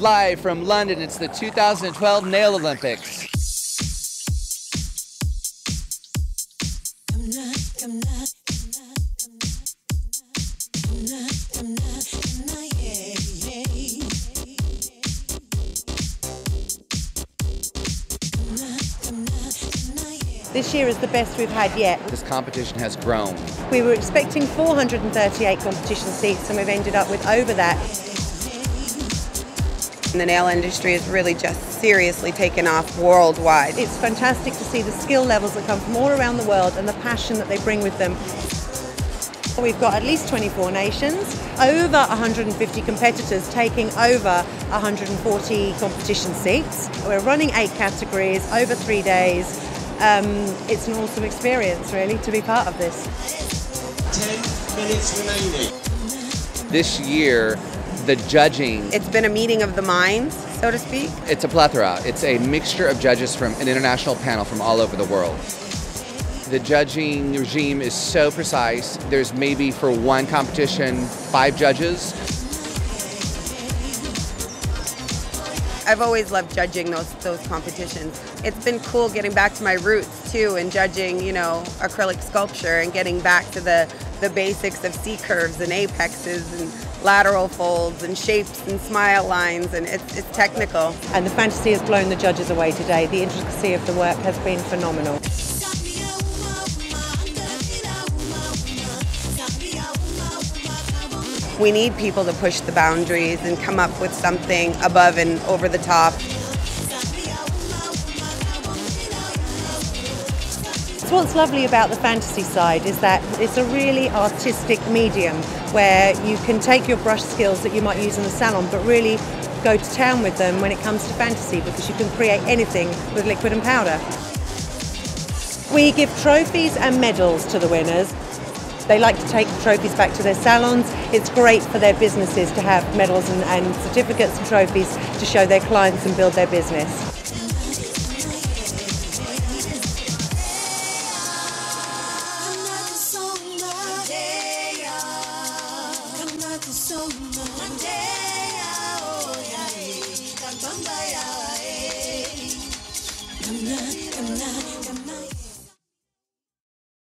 Live from London, it's the 2012 Nailympics. This year is the best we've had yet. This competition has grown. We were expecting 438 competition seats and we've ended up with over that. The nail industry has really just seriously taken off worldwide. It's fantastic to see the skill levels that come from all around the world and the passion that they bring with them. We've got at least 24 nations, over 150 competitors taking over 140 competition seats. We're running eight categories over three days. Um, it's an awesome experience, really, to be part of this. 10 minutes remaining. This year, the judging, It's been a meeting of the minds, so to speak. it's a plethora. It's a mixture of judges from an international panel from all over the world. The judging regime is so precise. There's maybe for one competition, five judges. I've always loved judging those those competitions. It's been cool getting back to my roots too and judging, you know, acrylic sculpture and getting back to the the basics of C curves and apexes and lateral folds and shapes and smile lines and it's it's technical. And the fantasy has blown the judges away today. The intricacy of the work has been phenomenal. We need people to push the boundaries and come up with something above and over the top. So what's lovely about the fantasy side is that it's a really artistic medium where you can take your brush skills that you might use in the salon but really go to town with them when it comes to fantasy because you can create anything with liquid and powder. We give trophies and medals to the winners. They like to take the trophies back to their salons. It's great for their businesses to have medals and, and certificates and trophies to show their clients and build their business. I'm not, I'm not.